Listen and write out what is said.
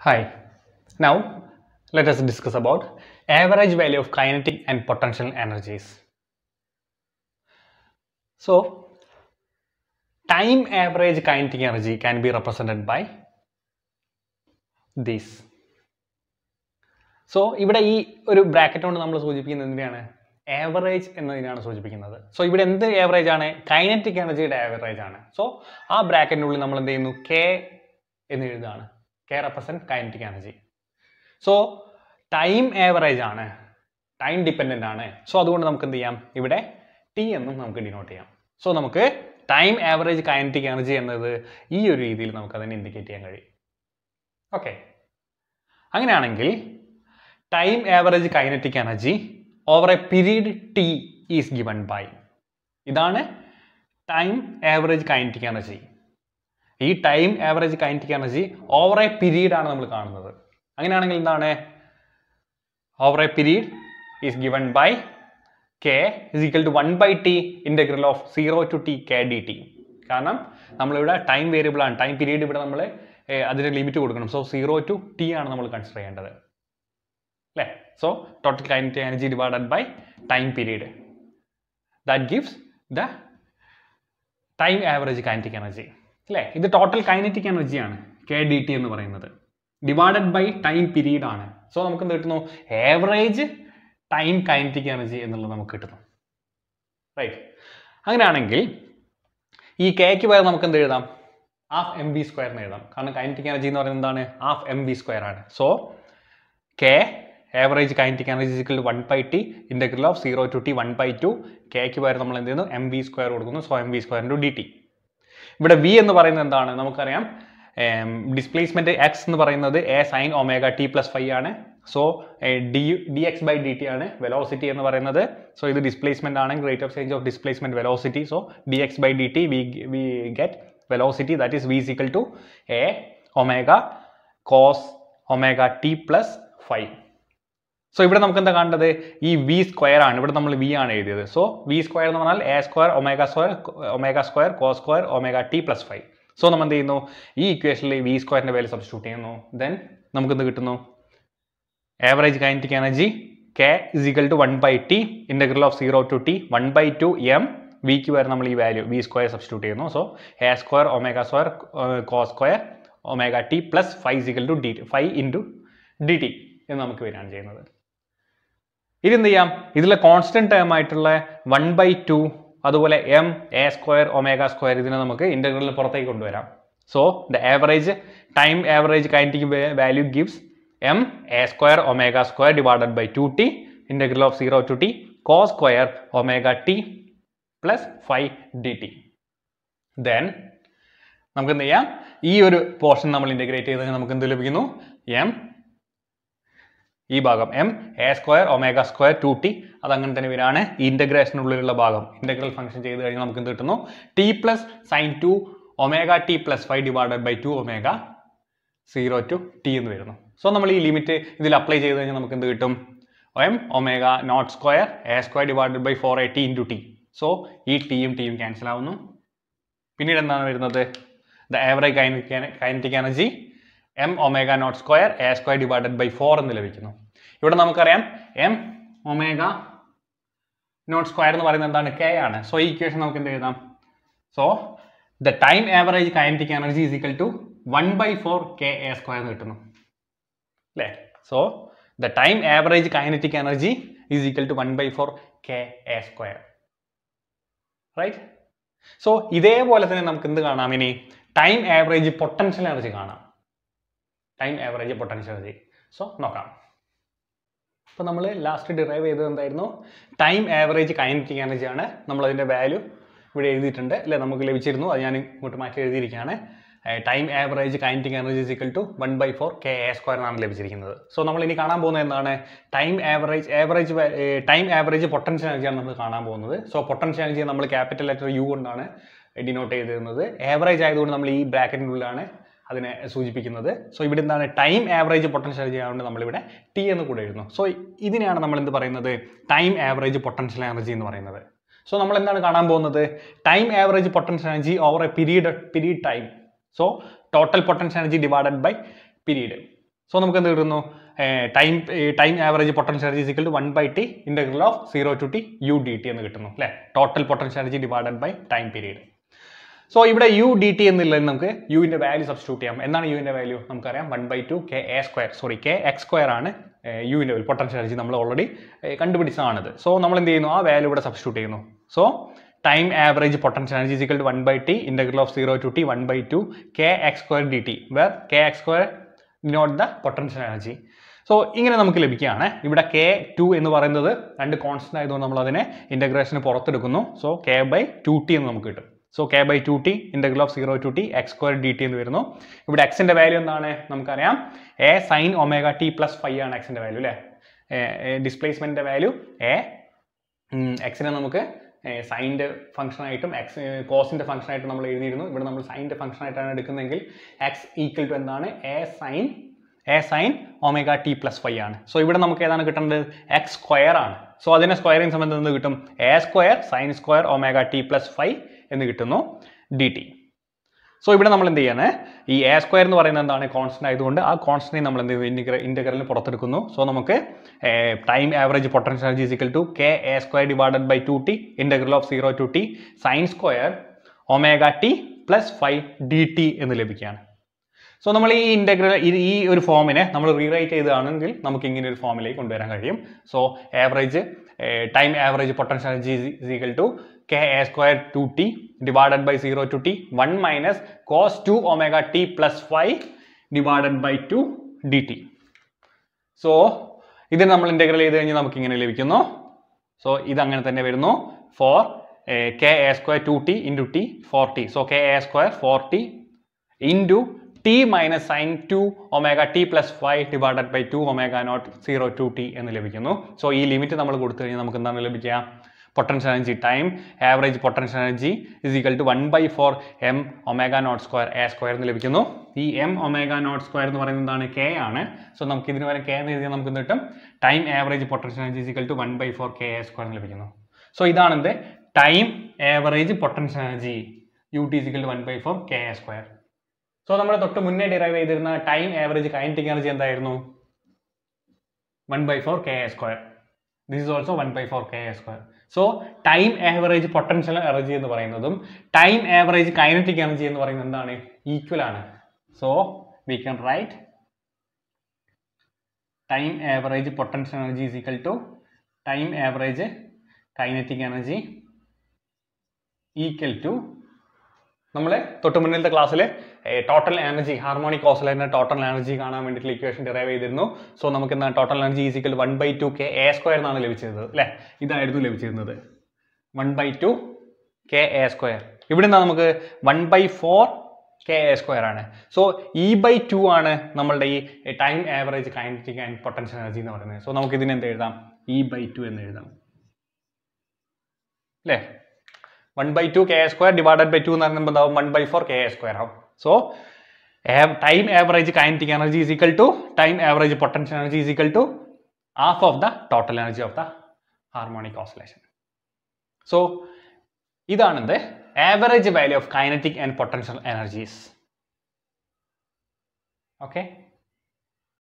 Hi. Now, let us discuss about average value of kinetic and potential energies. So, time average kinetic energy can be represented by this. So ഇവിടെ ഈ ഒരു bracket കൊണ്ട് നമ്മൾ സൂചിപ്പിക്കുന്നത് എന്തിനാണ് average എന്നതിനാണ് സൂചിപ്പിക്കുന്നത് so ഇവിടെ എന്ത് ആവറേജ് ആണ് കൈനറ്റിക് എനർജിയുടെ ആവറേജ് ആണ് സോ ആ ബ്രാക്കറ്റിനുള്ളിൽ നമ്മൾ എന്ത് ചെയ്യുന്നു കെ എന്ന് എഴുതാണ് K represent kinetic energy so time average ആണ്. ടൈം ഡിപ്പെൻഡന്റ് ആണ്. സോ അതുകൊണ്ട് നമുക്ക് എന്ത് ചെയ്യാം? ഇവിടെ ടി എന്നും നമുക്ക് ഡിനോട്ട് ചെയ്യാം. സോ നമുക്ക് ടൈം ആവറേജ് കൈനറ്റിക് എനർജി എന്നത് ഈ ഒരു രീതിയിൽ നമുക്ക് അതിനെ ഇൻഡിക്കേറ്റ് ചെയ്യാൻ കഴിയും. ഓക്കെ അങ്ങനെയാണെങ്കിൽ time average kinetic energy over a period T is given by ഇതാണ് ടൈം ആവറേജ് കൈനറ്റിക് എനർജി ഈ time average kinetic energy over a period ആണ് നമ്മൾ കാണുന്നത്. അങ്ങനെയാണെങ്കിൽ എന്താണ്? Over a period is given by K is equal to one by T integral of zero to T K D T കാരണം നമ്മളിവിടെ time variable ആണ്. Time period ഇവിടെ നമ്മൾ അതിന് ലിമിറ്റ് കൊടുക്കണം. സോ സീറോ ടു ടി ആണ് നമ്മൾ കൺസിഡർ ചെയ്യേണ്ടത്. അല്ലേ? So total kinetic energy divided by time period that gives the time average kinetic energy അല്ലേ? ഇത് ടോട്ടൽ കൈനറ്റിക് എനർജിയാണ് കെ ഡി ടി എന്ന് പറയുന്നത്. ഡിവൈഡഡ് ബൈ ടൈം പീരീഡ് ആണ്. സോ നമുക്ക് എന്ത് കിട്ടുന്നു? ഏവറേജ് ടൈം കൈനറ്റിക് എനർജി എന്നുള്ളത് നമുക്ക് കിട്ടുന്നു. റൈറ്റ് അങ്ങനെയാണെങ്കിൽ ഈ കെക്ക് പകരം നമുക്ക് എന്ത് എഴുതാം? ഹാഫ് എം ബി സ്ക്വയർ എന്ന് എഴുതാം. കാരണം കൈനറ്റിക് എനർജി എന്ന് പറയുന്നത് എന്താണ്? ഹാഫ് എം ബി സ്ക്വയർ ആണ്. So K average kinetic energy is equal one by T integral of zero to T one by two കെക്ക് പകരം നമ്മൾ എന്ത് ചെയ്യുന്നു? എം ബി സ്ക്വയർ കൊടുക്കുന്നു. So M B square into D T ഇവിടെ V എന്ന് പറയുന്നത് എന്താണ്? നമുക്കറിയാം. ഡിസ്പ്ലേസ്മെന്റ് എക്സ് എന്ന് പറയുന്നത് A sine omega T plus five ആണ്. So D D X by D T ആണ് വെലോസിറ്റി എന്ന് പറയുന്നത്. സോ ഇത് ഡിസ്പ്ലേസ്മെന്റ് ആണ്. Great of change of displacement velocity so D X by D T we we get velocity that is V equal to A omega cos omega T plus five so ഇവിടെ നമുക്ക് എന്താ കാണേണ്ടത്? ഈ V square ആണ്. ഇവിടെ നമ്മൾ V ആണ് എഴുതിയത്. സോ വി സ്ക്വയർ എന്ന് പറഞ്ഞാൽ A square omega square omega square cos square omega T plus five so നമ്മൾ എന്ത് ചെയ്യുന്നു ഈ ഇക്വേഷനിൽ വി സ്ക്വയറിന്റെ വാല്യൂ സബ്സ്റ്റിറ്റ്യൂട്ട് ചെയ്യുന്നു. ദെൻ നമുക്ക് എന്ത് കിട്ടുന്നു average kinetic energy K is equal to one by T integral of zero to T one by two M വിക്ക് വരെ നമ്മൾ ഈ വാല്യൂ വി സ്ക്വയർ സബ്സ്റ്റിറ്റ്യൂട്ട് ചെയ്യുന്നു. So A square omega square cos square omega T plus five is equal to D five into D T എന്ന് നമുക്ക് വരികയാണ് ചെയ്യുന്നത്. ഇനി എന്ത് ചെയ്യാം? ഇതിലെ കോൺസ്റ്റന്റ് ടേം ആയിട്ടുള്ള വൺ ബൈ ടു അതുപോലെ M A square omega square ഇതിനെ നമുക്ക് ഇന്റഗ്രലിന് പുറത്തേക്ക് കൊണ്ടുവരാം. So the average time average kinetic value gives M A square omega square divided by two T integral of zero to T cos square omega T plus five D T then നമുക്ക് എന്ത് ചെയ്യാം? ഈ ഒരു portion നമ്മൾ integrate ചെയ്ത് നമുക്ക് എന്ത് ലഭിക്കുന്നു? എം ഈ ഭാഗം M A square omega square two T അത് അങ്ങനെ തന്നെ വരാണ് ഇന്റഗ്രേഷനുള്ളിലുള്ള ഭാഗം. ഇന്റഗ്രൽ ഫംഗ്ഷൻ ചെയ്ത് കഴിഞ്ഞാൽ നമുക്ക് എന്ത് കിട്ടുന്നു? T plus sine two omega T plus five divided by two omega zero to T എന്ന് വരുന്നു. സോ നമ്മൾ ഈ ലിമിറ്റ് ഇതിൽ അപ്ലൈ ചെയ്ത് കഴിഞ്ഞാൽ നമുക്ക് എന്ത് കിട്ടും? M omega naught square A square divided by four A T into T so ഈ ടിയും ടിയും ക്യാൻസൽ ആവുന്നു. പിന്നീട് എന്താണ് വരുന്നത്? The average kinetic energy M omega naught square A square divided by four എന്ന് ലഭിക്കുന്നു. ഇവിടെ നമുക്കറിയാം എം ഒമേഗ നോട്ട് സ്ക്വയർ എന്ന് പറയുന്നത് എന്താണ്? കെ ആണ്. സോ ഈ ഇക്വേഷൻ നമുക്ക് എന്ത് എഴുതാം? So the time average kinetic energy is equal to one by four K A square എന്ന് കിട്ടുന്നു. അല്ലേ so the time average kinetic energy is equal to one by four K A square right so ഇതേപോലെ തന്നെ നമുക്ക് എന്ത് കാണാം? ഇനി time average potential energy കാണാം. Time average potential energy so നോക്കാം. അപ്പോൾ നമ്മൾ ലാസ്റ്റ് ഡിറൈവ് ചെയ്തത് എന്തായിരുന്നു? ടൈം ആവറേജ് കൈനറ്റിക് എനർജി ആണ്. നമ്മൾ അതിന്റെ വാല്യൂ ഇവിടെ എഴുതിയിട്ടുണ്ട്. അല്ലേ നമുക്ക് ലഭിച്ചിരുന്നു. അത് ഞാൻ ഇങ്ങോട്ട് മാറ്റി എഴുതിയിരിക്കുകയാണ്. Time average kinetic energy is equal to one by four K A square ആണ് ലഭിച്ചിരിക്കുന്നത്. സോ നമ്മൾ ഇനി കാണാൻ പോകുന്നത് എന്താണ്? Time average average time average potential എനർജിയാണ് നമ്മൾ കാണാൻ പോകുന്നത്. സോ പൊട്ടൻഷ്യൽ എനർജി നമ്മൾ ക്യാപിറ്റൽ ലെറ്റർ യു കൊണ്ടാണ് ഡിനോട്ട് ചെയ്തിരുന്നത്. ആവറേജ് ആയതുകൊണ്ട് നമ്മൾ ഈ ബ്രാക്കറ്റിനുള്ളിലാണ് അതിനെ സൂചിപ്പിക്കുന്നത്. സോ ഇവിടെ എന്താണ് ടൈം ആവറേജ് പൊട്ടൻഷ്യൽ എനർജി ആയതുകൊണ്ട് നമ്മളിവിടെ ടി എന്ന് കൂടെ എഴുതുന്നു. സോ ഇതിനെയാണ് നമ്മൾ എന്ത് പറയുന്നത്? ടൈം ആവറേജ് പൊട്ടൻഷ്യൽ എനർജി എന്ന് പറയുന്നത്. സോ നമ്മൾ എന്താണ് കാണാൻ പോകുന്നത്? Time average potential energy over a period period time so total potential energy divided by period so നമുക്ക് എന്ത് കിട്ടുന്നു? Time time average potential energy equal to one by T integral of zero to T U D T എന്ന് കിട്ടുന്നു അല്ലേ? Total potential energy divided by time period so ഇവിടെ U D T എന്നുള്ളത് നമുക്ക് യുവിന്റെ വാല്യൂ സബ്സ്റ്റിറ്റ്യൂട്ട് ചെയ്യാം. എന്താണ് യുവിന്റെ വാല്യൂ നമുക്കറിയാം one by two K A square sorry K X square ആണ് യുവിന്റെ വാല്യൂ പൊട്ടൻഷ്യൽ എനർജി നമ്മൾ ഓൾറെഡി കണ്ടുപിടിച്ചതാണിത്. സോ നമ്മൾ എന്ത് ചെയ്യുന്നു? ആ വാല്യൂ ഇവിടെ സബ്സ്റ്റിറ്റ്യൂട്ട് ചെയ്യുന്നു. So time average potential energy is equal to one by T integral of zero to T one by two K X square D T where K X square not the potential energy so ഇങ്ങനെ നമുക്ക് ലഭിക്കുകയാണ്. ഇവിടെ K two എന്ന് പറയുന്നത് രണ്ട് constant ആയതുകൊണ്ട് നമ്മൾ അതിനെ ഇന്റഗ്രേഷന് പുറത്തെടുക്കുന്നു. So K by two T എന്ന് നമുക്ക് കിട്ടും. So K by two T integral of zero to T X square D T എന്ന് വരുന്നു. ഇവിടെ എക്സിന്റെ വാല്യൂ എന്താണ്? നമുക്കറിയാം. A sine omega T plus five ആണ് എക്സിന്റെ വാല്യൂ അല്ലേ ഡിസ്പ്ലേസ്മെന്റിന്റെ വാല്യൂ എ എക്സിനെ നമുക്ക് സൈന്റെ ഫംഗ്ഷനായിട്ടും എക്സ് കോസിന്റെ ഫംഗ്ഷനായിട്ടും നമ്മൾ എഴുതിയിരുന്നു. ഇവിടെ നമ്മൾ സൈന്റെ ഫംഗ്ഷനായിട്ടാണ് എടുക്കുന്നതെങ്കിൽ എക്സ് ഈക്വൽ ടു എന്താണ്? A sine A sine omega T plus five ആണ്. സോ ഇവിടെ നമുക്ക് ഏതാണ് കിട്ടേണ്ടത്? എക്സ് സ്ക്വയർ ആണ്. സോ അതിനെ സ്ക്വയറിങ് സംബന്ധം എന്ത് കിട്ടും? A square sine square omega T plus five എന്ന് കിട്ടുന്നു ഡി ടി സോ ഇവിടെ നമ്മൾ എന്ത് ചെയ്യാണ്? ഈ എ സ്ക്വയർ എന്ന് പറയുന്നത് എന്താണ്? കോൺസ്റ്റന്റ് ആയതുകൊണ്ട് ആ കോൺസ്റ്റന്റിനെ നമ്മൾ എന്ത് ചെയ്യുന്നു ഇന്റഗ്രലിന് ഇന്റഗ്രലിന് പുറത്തെടുക്കുന്നു. സോ നമുക്ക് time average potential energy is equal to K A square divided by two T integral of zero to T sine square omega T plus five D T എന്ന് ലഭിക്കുകയാണ്. സോ നമ്മൾ ഈ ഇന്റഗ്രൽ ഈ ഒരു ഫോമിനെ നമ്മൾ റീറൈറ്റ് ചെയ്തതാണെങ്കിൽ നമുക്ക് ഇങ്ങനെ ഒരു ഫോമിലേക്ക് കൊണ്ടുവരാൻ കഴിയും. So average time average potential energy equal to square two T divided by zero to T one minus cos two omega T plus five divided by two D T so ഇതിന് നമ്മൾ integral ചെയ്ത് കഴിഞ്ഞാൽ നമുക്ക് ഇങ്ങനെ ലഭിക്കുന്നു. So ഇത് അങ്ങനെ തന്നെ വരുന്നു. Four K A square two T into T four T so K A square four T into T minus sine two omega T plus five divided by two omega naught zero to T എന്ന് ലഭിക്കുന്നു. So ഈ limit നമ്മൾ കൊടുത്തു കഴിഞ്ഞാൽ നമുക്ക് എന്താണ് ലഭിക്കുക? Potential energy time average potential energy is equal to one by four M omega naught square A square എന്ന് ലഭിക്കുന്നു. ഈ എം ഒമേഗ നോട്ട് സ്ക്വയർ എന്ന് പറയുന്നത് എന്താണ്? കെ ആണ്. സോ നമുക്ക് ഇതിന് വരെ കെ എന്ന് എഴുതിയാൽ നമുക്ക് കിട്ടും? Time average potential energy is equal to one by four K A square എന്ന് ലഭിക്കുന്നു. സോ ഇതാണ് എന്ത്? Time average potential energy U T is equal to one by four K A square so നമ്മൾ തൊട്ട് മുന്നേ ഡിറൈവ് ചെയ്തിരുന്ന time average kinetic energy എന്തായിരുന്നു? One by four K A square this is also one by four K A square so time average potential energy എന്ന് പറയുന്നതും time average kinetic energy എന്ന് പറയുന്നത് എന്താണ്? ഈക്വൽ ആണ്. So we can write time average potential energy is equal to time average kinetic energy equal to നമ്മൾ തൊട്ട് മുന്നിലത്തെ ക്ലാസ്സിൽ ടോട്ടൽ എനർജി ഹാർമോണിക് ഓസിലേറ്ററിന്റെ ടോട്ടൽ എനർജി കാണാൻ വേണ്ടിയിട്ട് ഇക്വേഷൻ ഡിറൈവ് ചെയ്തിരുന്നു. സോ നമുക്ക് എന്താ total energy is equal one by two K A square എന്നാണ് ലഭിച്ചിരുന്നത് അല്ലേ? ഇതായിരുന്നു ലഭിച്ചിരുന്നത്. One by two K A square ഇവിടെ നിന്നാണ് നമുക്ക്? One by four K A square ആണ്. സോ ഇ ബൈ ടു ആണ് നമ്മളുടെ ഈ time average kinetic and potential energy എന്ന് പറയുന്നത്. സോ നമുക്ക് ഇതിനെന്ത് എഴുതാം ഇ ബൈ ടു എന്ന് എഴുതാം. അല്ലേ? One by two K square divided by two എന്ന് പറയുമ്പോൾ എന്താവും? One by four K square ആവും. So time average kinetic energy is equal to time average potential energy is equal to half of the total energy of the harmonic oscillation so ഇതാണ് എന്ത്? Average value of kinetic and potential energies okay